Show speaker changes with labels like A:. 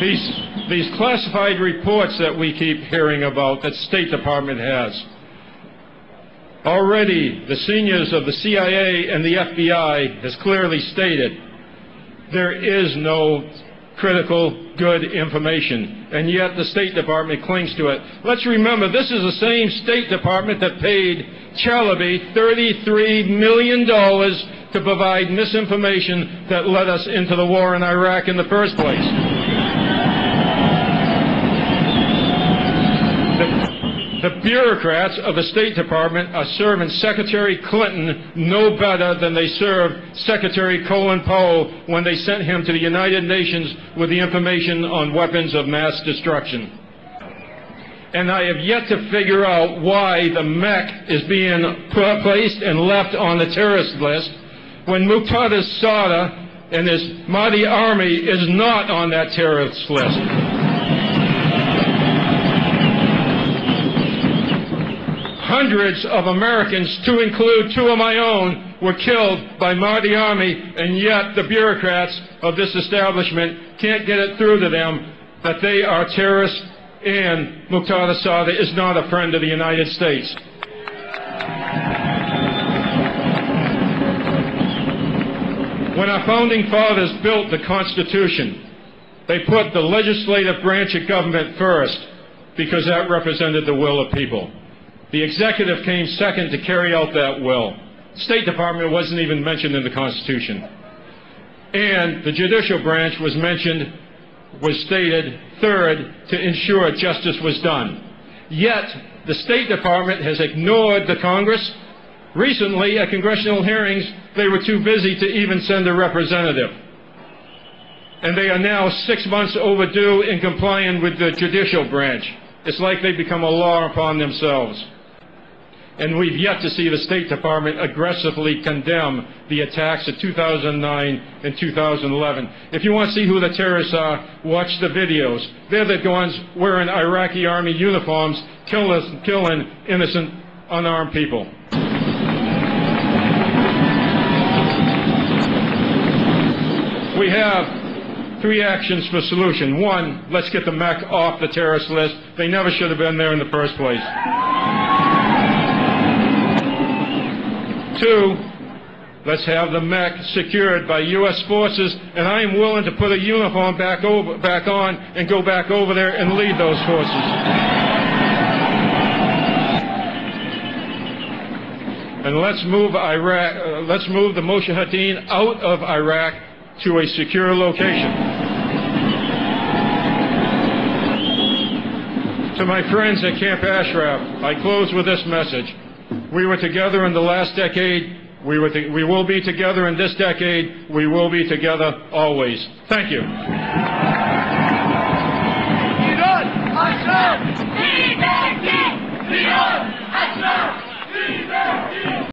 A: These, these classified reports that we keep hearing about that State Department has. Already, the seniors of the CIA and the FBI has clearly stated there is no critical, good information, and yet the State Department clings to it. Let's remember, this is the same State Department that paid Chalabi $33 million to provide misinformation that led us into the war in Iraq in the first place. The bureaucrats of the State Department are serving Secretary Clinton no better than they served Secretary Colin Powell when they sent him to the United Nations with the information on weapons of mass destruction. And I have yet to figure out why the MEC is being placed and left on the terrorist list when Muqtada Sadr and his Mahdi army is not on that terrorist list. Hundreds of Americans, to include two of my own, were killed by Mahdi Army, and yet the bureaucrats of this establishment can't get it through to them that they are terrorists and Muqtada Sadr is not a friend of the United States. When our founding fathers built the Constitution, they put the legislative branch of government first because that represented the will of people. The executive came second to carry out that will. State Department wasn't even mentioned in the Constitution. And the judicial branch was mentioned, was stated third to ensure justice was done. Yet, the State Department has ignored the Congress. Recently, at congressional hearings, they were too busy to even send a representative. And they are now six months overdue in complying with the judicial branch. It's like they become a law upon themselves and we've yet to see the State Department aggressively condemn the attacks of 2009 and 2011. If you want to see who the terrorists are, watch the videos. They're the ones wearing Iraqi army uniforms, killing, killing innocent, unarmed people. We have three actions for solution. One, let's get the MEC off the terrorist list. They never should have been there in the first place. Two, let's have the MEC secured by U.S. forces, and I am willing to put a uniform back, over, back on and go back over there and lead those forces. And let's move Iraq, uh, let's move the Mujahideen out of Iraq to a secure location. To my friends at Camp Ashraf, I close with this message. We were together in the last decade. We, we will be together in this decade. We will be together always. Thank you.